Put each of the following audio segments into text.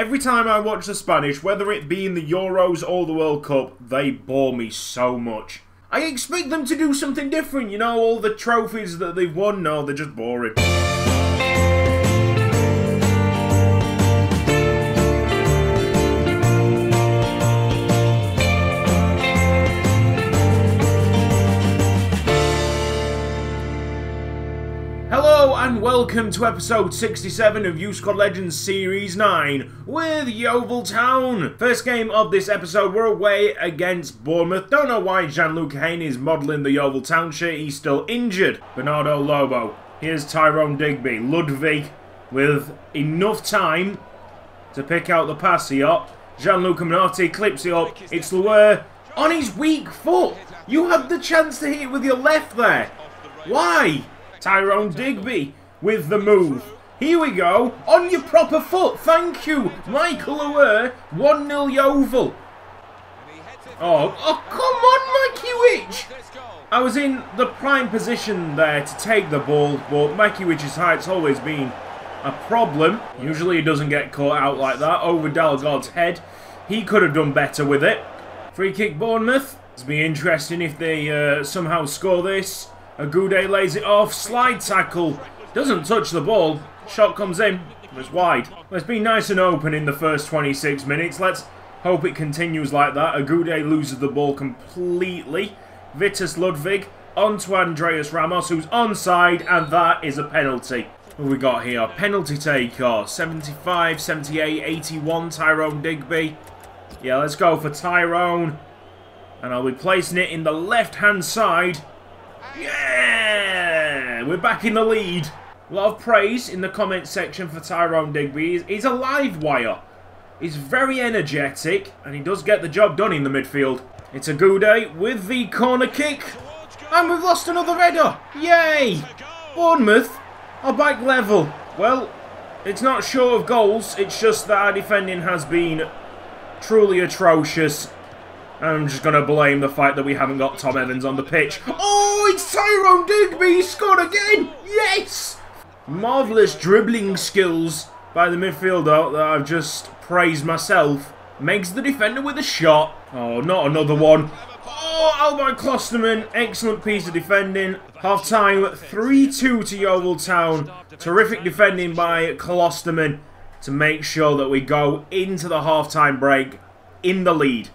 Every time I watch the Spanish, whether it be in the Euros or the World Cup, they bore me so much. I expect them to do something different, you know, all the trophies that they've won, no, they're just boring. Welcome to episode 67 of Youth Squad Legends Series 9 with Yeovil Town. First game of this episode, we're away against Bournemouth. Don't know why Jean-Luc Hayne is modelling the Yeovil Town shirt, he's still injured. Bernardo Lobo, here's Tyrone Digby, Ludwig with enough time to pick out the pass here. Gianluca Minotti clips it up, it's Luer on his weak foot. You had the chance to hit it with your left there. Why? Tyrone Digby with the move. Here we go. On your proper foot. Thank you. Michael Luer. 1-0 Yeovil. Oh, oh, come on, Makiewicz. I was in the prime position there to take the ball, but Makiewicz's height's always been a problem. Usually he doesn't get caught out like that over Dalgard's head. He could have done better with it. Free kick Bournemouth. It's be interesting if they uh, somehow score this. Agude lays it off. Slide tackle. Doesn't touch the ball. Shot comes in. It's wide. It's been nice and open in the first 26 minutes. Let's hope it continues like that. Agude loses the ball completely. Vitus Ludwig onto Andreas Ramos, who's onside, and that is a penalty. What we got here? Penalty taker. 75, 78, 81. Tyrone Digby. Yeah, let's go for Tyrone. And I'll be placing it in the left-hand side. Yeah! We're back in the lead. A lot of praise in the comments section for Tyrone Digby. He's a live wire. He's very energetic, and he does get the job done in the midfield. It's a good day with the corner kick. And we've lost another header. Yay! Bournemouth are back level. Well, it's not short of goals. It's just that our defending has been truly atrocious. I'm just going to blame the fact that we haven't got Tom Evans on the pitch. Oh, it's Tyrone Digby! He scored again! Yes! Marvellous dribbling skills by the midfielder that I've just praised myself. Makes the defender with a shot. Oh, not another one. Oh, Albert Klosterman. Excellent piece of defending. Half time, 3-2 to Yeovil Town. Terrific defending by Klosterman to make sure that we go into the half-time break in the lead.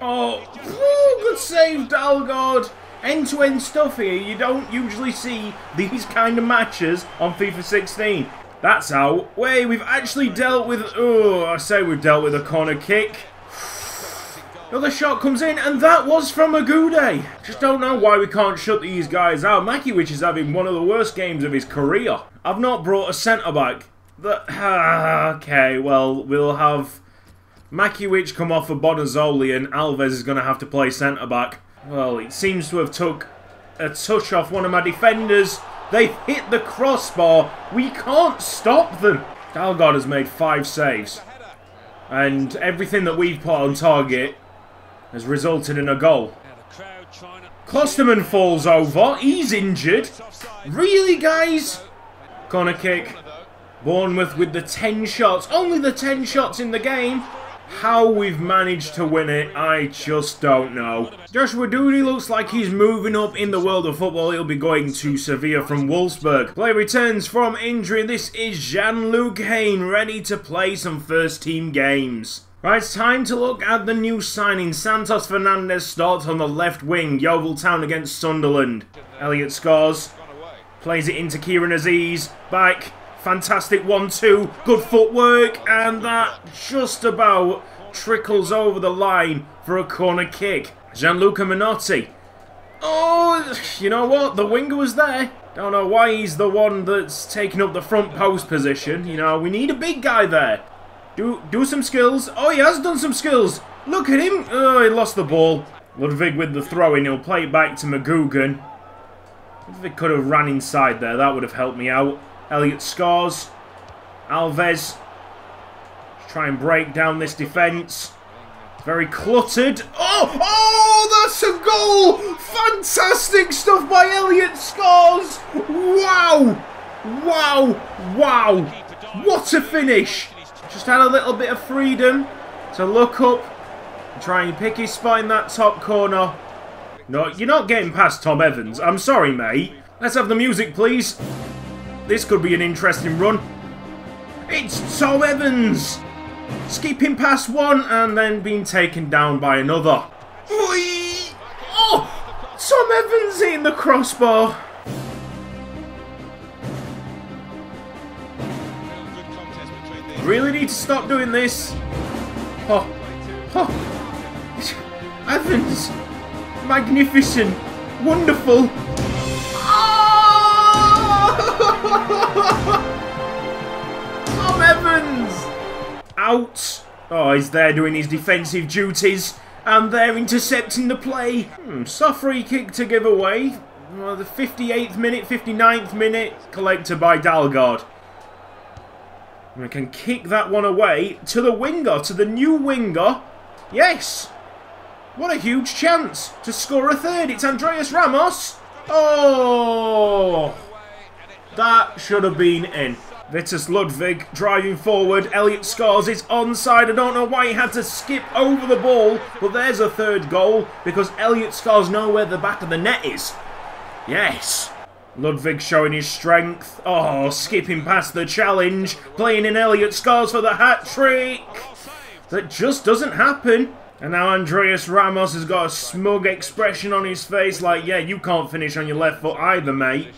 Oh, oh good save, Dalgard. End-to-end stuff here. You don't usually see these kind of matches on FIFA 16. That's out. Wait, we've actually dealt with... Oh, I say we've dealt with a corner kick. Another shot comes in, and that was from Agude. Just don't know why we can't shut these guys out. Makiewicz is having one of the worst games of his career. I've not brought a centre-back. Ah, okay, well, we'll have Makiewicz come off for Bonazzoli and Alves is going to have to play centre-back. Well, it seems to have took a touch off one of my defenders. They've hit the crossbar. We can't stop them. Dalgard has made five saves. And everything that we've put on target has resulted in a goal. Klosterman falls over. He's injured. Really, guys? Corner kick. Bournemouth with the 10 shots. Only the 10 shots in the game. How we've managed to win it, I just don't know. Joshua Doody looks like he's moving up in the world of football. He'll be going to Sevilla from Wolfsburg. Play returns from injury. This is Jean-Luc Hain ready to play some first team games. Right, it's time to look at the new signing. Santos Fernandez starts on the left wing. Yeovil Town against Sunderland. Elliot scores. Plays it into Kieran Aziz. Back. Fantastic 1-2. Good footwork. And that just about trickles over the line for a corner kick. Gianluca Minotti. Oh, you know what? The winger was there. Don't know why he's the one that's taking up the front post position. You know, we need a big guy there. Do do some skills. Oh, he has done some skills. Look at him. Oh, he lost the ball. Ludwig with the throw-in. He'll play it back to McGugan. If it could have ran inside there, that would have helped me out. Elliot scores. Alves. Try and break down this defence. Very cluttered. Oh! Oh! That's a goal! Fantastic stuff by Elliot Scores! Wow! Wow! Wow! What a finish! just had a little bit of freedom to look up and try and pick his spot in that top corner. No, you're not getting past Tom Evans. I'm sorry, mate. Let's have the music, please. This could be an interesting run. It's Tom Evans! Skipping past one and then being taken down by another. Whee! Oh! Tom Evans hitting the crossbar. Really need to stop doing this. Oh. Oh. Evans! magnificent, wonderful. Out. Oh, he's there doing his defensive duties. And they're intercepting the play. Hmm, soft free kick to give away. Well, the 58th minute, 59th minute, collected by Dalgard. We can kick that one away to the winger, to the new winger. Yes, what a huge chance to score a third. It's Andreas Ramos. Oh! That should have been in. Vitus Ludwig driving forward. Elliot scores. It's onside. I don't know why he had to skip over the ball. But there's a third goal because Elliot scores know where the back of the net is. Yes. Ludwig showing his strength. Oh, skipping past the challenge. Playing in Elliot scores for the hat trick. That just doesn't happen. And now Andreas Ramos has got a smug expression on his face like, yeah, you can't finish on your left foot either, mate.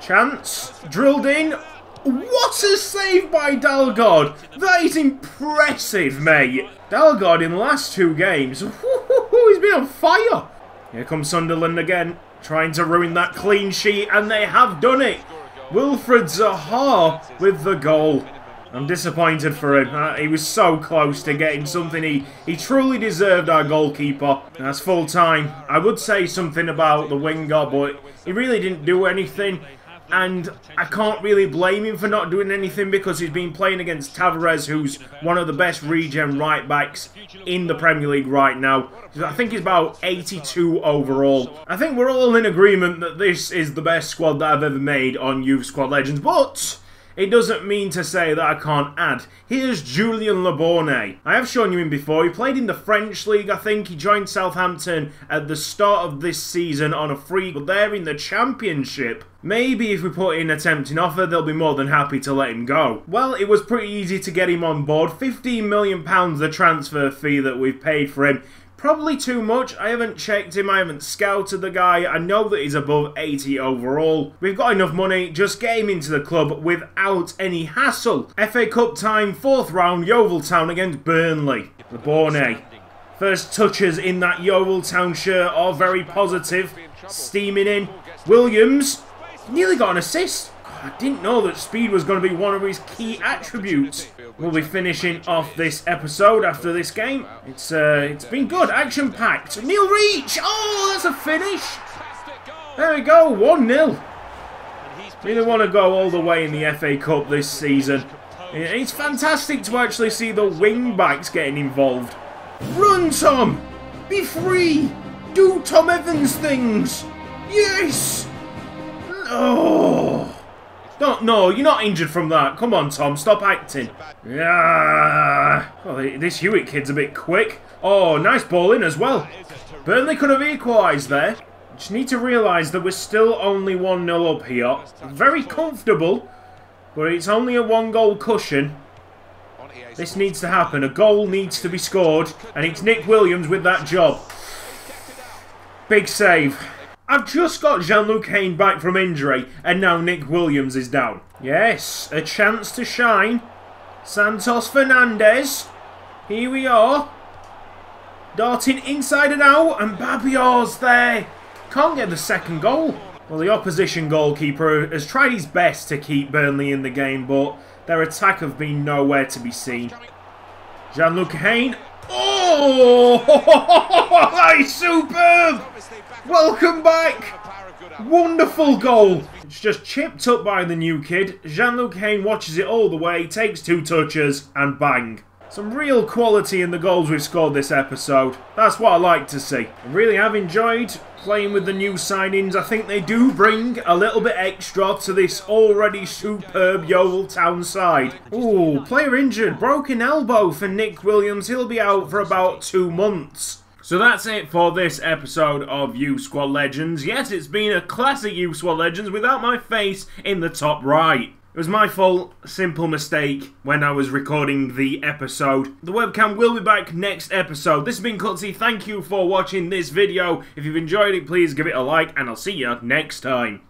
Chance. Drilled in. What a save by Dalgard! That is impressive, mate. Dalgard in the last two games, he's been on fire. Here comes Sunderland again, trying to ruin that clean sheet, and they have done it. Wilfried Zaha with the goal. I'm disappointed for him. Uh, he was so close to getting something he, he truly deserved, our goalkeeper. That's full time. I would say something about the winger, but he really didn't do anything. And I can't really blame him for not doing anything because he's been playing against Tavares, who's one of the best regen right backs in the Premier League right now. I think he's about 82 overall. I think we're all in agreement that this is the best squad that I've ever made on Youth Squad Legends, but it doesn't mean to say that I can't add. Here's Julian Le Bornet. I have shown you him before. He played in the French League, I think. He joined Southampton at the start of this season on a free, but they're in the Championship. Maybe if we put in a tempting offer, they'll be more than happy to let him go. Well, it was pretty easy to get him on board. £15 million the transfer fee that we've paid for him. Probably too much. I haven't checked him. I haven't scouted the guy. I know that he's above 80 overall. We've got enough money. Just get him into the club without any hassle. FA Cup time, fourth round, Yeovil Town against Burnley. Le Bornet. First touches in that Yeovil Town shirt are very positive. Steaming in. Williams nearly got an assist. I didn't know that speed was going to be one of his key attributes. We'll be finishing off this episode after this game. It's uh, it's been good, action packed. Neil Reach, oh, that's a finish. There we go, one 0 We don't want to go all the way in the FA Cup this season. It's fantastic to actually see the wing backs getting involved. Run, Tom! Be free! Do Tom Evans things! Yes! Oh! Don't, no, you're not injured from that. Come on, Tom, stop acting. Yeah. Well, this Hewitt kid's a bit quick. Oh, nice ball in as well. Burnley could have equalised there. Just need to realise that we're still only 1-0 up here. Very comfortable, but it's only a one-goal cushion. This needs to happen. A goal needs to be scored, and it's Nick Williams with that job. Big save. I've just got Jean-Luc Hain back from injury, and now Nick Williams is down. Yes, a chance to shine. Santos Fernandez. Here we are. Darting inside and out, and Babiar's there. Can't get the second goal. Well, the opposition goalkeeper has tried his best to keep Burnley in the game, but their attack have been nowhere to be seen. Jean-Luc Hain. Oh, that is superb! Welcome back! Wonderful goal! It's just chipped up by the new kid. Jean-Luc Hain watches it all the way, takes two touches, and bang. Some real quality in the goals we've scored this episode. That's what I like to see. I really have enjoyed playing with the new signings. I think they do bring a little bit extra to this already superb Yeovil Town side. Ooh, player injured. Broken elbow for Nick Williams. He'll be out for about two months. So that's it for this episode of Youth Squad Legends. Yes, it's been a classic Youth Squad Legends without my face in the top right. It was my fault, simple mistake, when I was recording the episode. The webcam will be back next episode. This has been Cutzy, thank you for watching this video. If you've enjoyed it, please give it a like, and I'll see you next time.